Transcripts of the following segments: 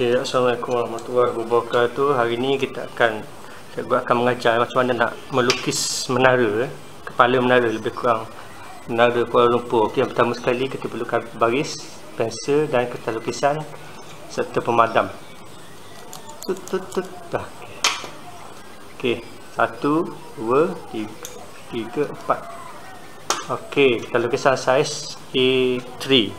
Okay, Assalamualaikum warahmatullahi wabarakatuh. Hari ini kita akan saya akan mengajar macam mana nak melukis menara, eh. kepala menara lebih kurang menara Kuala Lumpur. Okay, yang pertama sekali kita perlukan baris, pensel dan kertas lukisan serta pemadam. Tut tut tut. Dah. Okey, satu, dua, tiga, tiga, empat. Okey, kita lukisan saiz A3.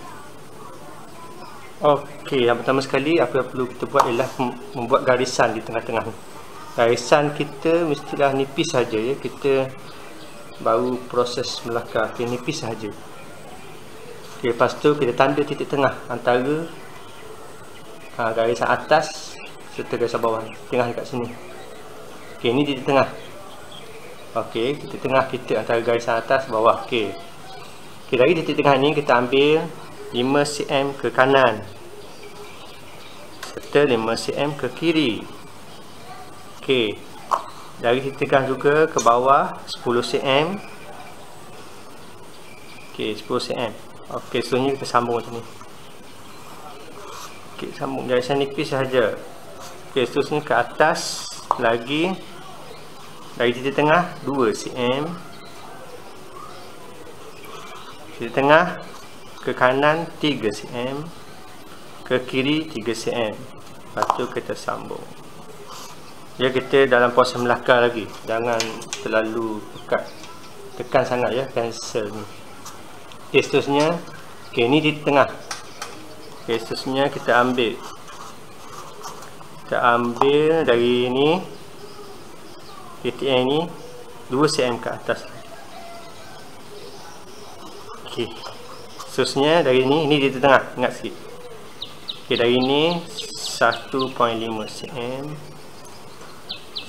Okey, yang pertama sekali apa yang perlu kita buat ialah membuat garisan di tengah-tengah. Garisan kita mestilah nipis saja ya. Kita baru proses melakar. Okey, nipis saja. Okey, lepas tu kita tanda titik tengah antara ha, garisan atas serta garisan bawah. Tengah dekat sini. Okey, ini titik tengah. Okey, titik tengah kita antara garisan atas bawah. Okey. Okey, dari titik tengah ni kita ambil 5 cm ke kanan serta 5 cm ke kiri. Ok dari titik tengah juga ke bawah 10 cm. Ok 10 cm. Ok seterusnya kita sambung macam ni. Ok sambung. Jarisan nipis sahaja. Ok seterusnya ke atas lagi. Dari titik tengah 2 cm. Titik tengah ke kanan 3 cm ke kiri 3 cm lepas tu kita sambung. Ya kita dalam proses melakar lagi. Jangan terlalu pekat tekan sangat ya cancel ni. Ok seterusnya ok ni di tengah. Ok seterusnya kita ambil. Kita ambil dari ni titik yang ni 2 cm ke atas Seterusnya dari ni, ini di tengah, ingat sikit. Okey, dari ni 1.5 cm.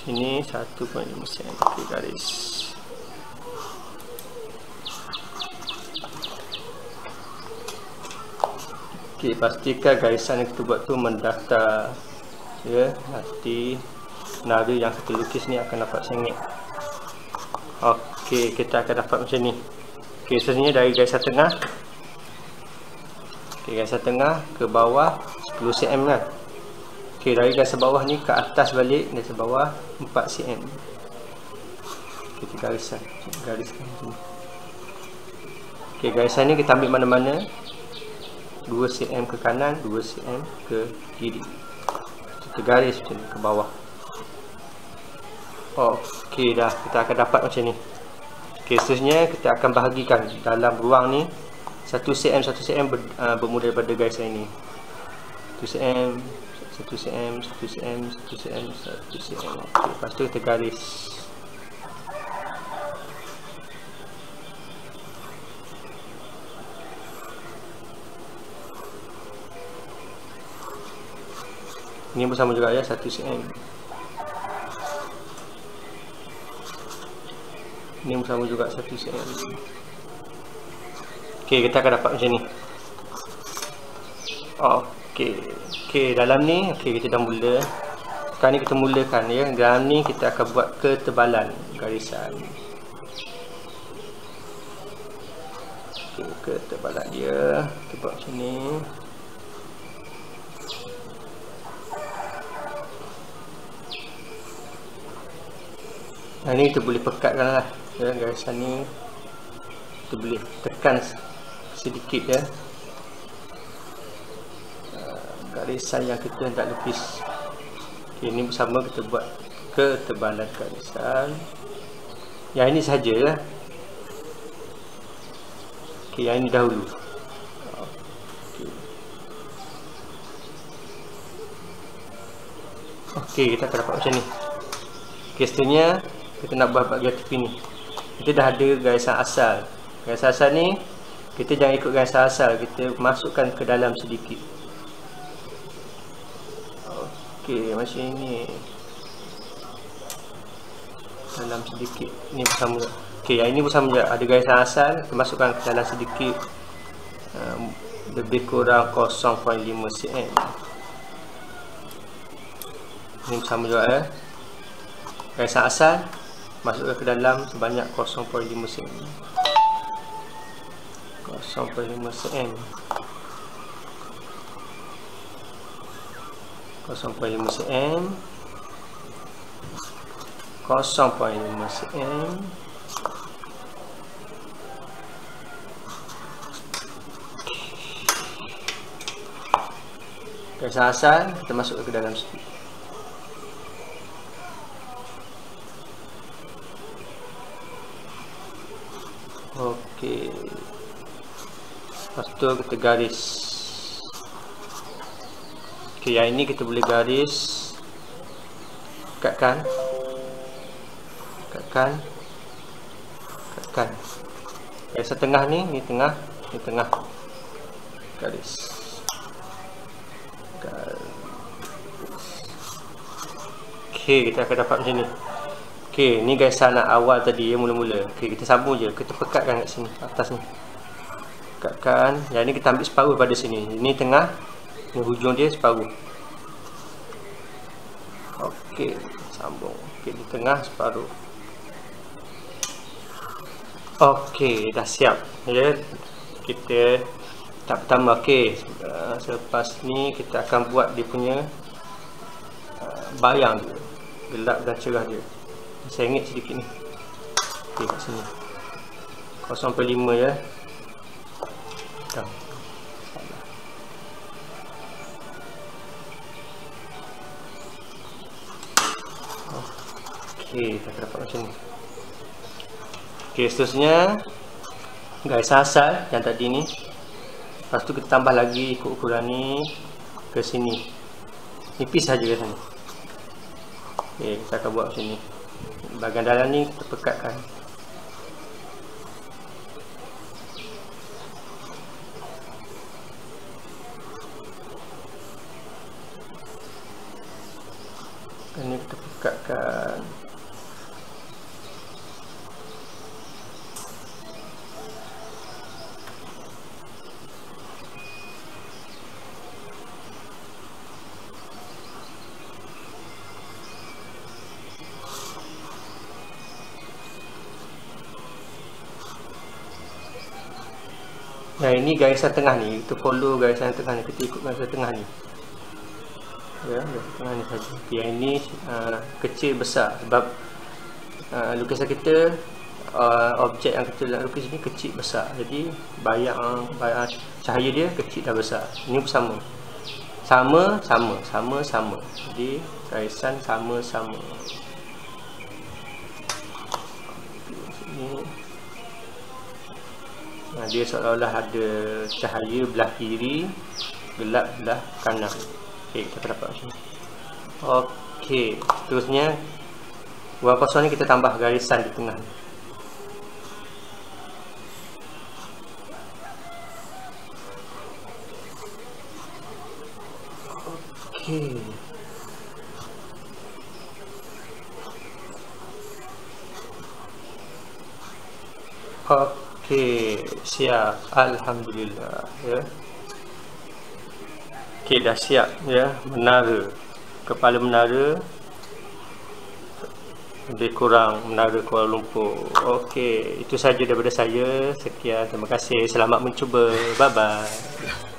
Sini 1.5 cm. Okey, garis. Okey, pastikan garisan yang kita buat tu mendaftar. Ya, nanti nada yang kita lukis ni akan dapat sengit. Okey, kita akan dapat macam ni. Okey, seterusnya dari garisan tengah Okay, garis tengah ke bawah 10 cm kan. Okey, dari garis bawah ni ke atas balik garis bawah 4 cm. Kita garisan. Gariskan macam ni. Okey, garisan ni kita ambil mana-mana. 2 cm ke kanan, 2 cm ke kiri. Kita garis macam ni ke bawah. Okey dah, kita akan dapat macam ni. Okey, seterusnya kita akan bahagikan dalam ruang ni 1 cm 1 cm ber, uh, bermula daripada guys ini. 1 cm 1 cm 1 cm 1 cm 1 cm okay, lepas tu kita garis. Ini bersama juga ya 1 cm ini bersama juga 1 cm Okey, kita akan dapat macam ni. Okey. Okey, dalam ni okey kita dah mula. Sekarang ni kita mulakan ya. Dalam ni kita akan buat ketebalan garisan. Okey, ketebalan dia. Kita buat macam ni. Nah, ni kita boleh pekatkan lah ya, garisan ni kita boleh tekan sedikit ya uh, garisan yang kita hendak lukis okay, ini bersama kita buat ketebalan garisan yang ini saja ya okay, yang ini dahulu Okey, kita akan dapat macam ni. Okey, seterusnya kita nak buat bahagian tepi ni. Kita dah ada garisan asal. Garisan asal ni kita jangan ikut garisan asal kita masukkan ke dalam sedikit. Okey, macam ini dalam sedikit. Ini bersama. Okey, yang ini bersama juga. Ada garisan asal. Kita masukkan ke dalam sedikit. Lebih kurang 0.5 cm ini bersama juga ya garisan asal. Masukkan ke dalam sebanyak 0.5 cm 0.5 cm 0.5 cm 0.5 cm garis asal kita masuk ke dalam situ. Okey. Lepas tu kita garis. Okey, yang ini kita boleh garis. Dekatkan. Dekatkan. Dekatkan. Garis tengah ni, ni tengah, ni tengah. Garis. Okey, kita akan dapat macam ni. Okey, ni guys anak awal tadi ya mula-mula. Okey, kita sambung je. Kita pekatkan kat sini, atas ni. Pekatkan. Yang ni kita ambil separuh pada sini. Ini tengah. Ini hujung dia separuh. Okey, sambung. Okey, di tengah separuh. Okey, dah siap. Ya. Kita tak pertama okey. Uh, selepas ni kita akan buat dia punya uh, bayang dia gelap dan cerah dia saya ingat sedikit ni ok kat sini 0.5 ya Dah. ok kita dapat macam ni. Ok seterusnya. Garis asal yang tadi ni. Lepas tu kita tambah lagi ikut ukuran ni ke sini. Nipis saja ke sana Okay, kita akan buat macam ni. Bahagian dalam ni kita pekatkan Ini kita pekatkan. Nah ini garisan tengah ni. Kita follow garisan tengah ni. Kita ikut garisan tengah ni Ya, garisan tengah ni saja. Okay, yang ini uh, kecil besar. Sebab uh, lukisan kita uh, Objek yang kita nak lukis ni kecil besar. Jadi bayang, bayang cahaya dia kecil dan besar. Ini bersama Sama, sama, sama, sama Jadi garisan sama-sama Ini. Nah, dia seolah-olah ada cahaya belah kiri, gelap belah kanan. Okey, kita dapat macam ni. Okey, seterusnya ruang kosong ni kita tambah garisan di tengah. Okey. Okey. Siap. Alhamdulillah, ya. Okey, dah siap ya, menara. Kepala menara lebih kurang menara Kuala Lumpur. Okey, itu saja daripada saya. Sekian, terima kasih. Selamat mencuba. Bye bye.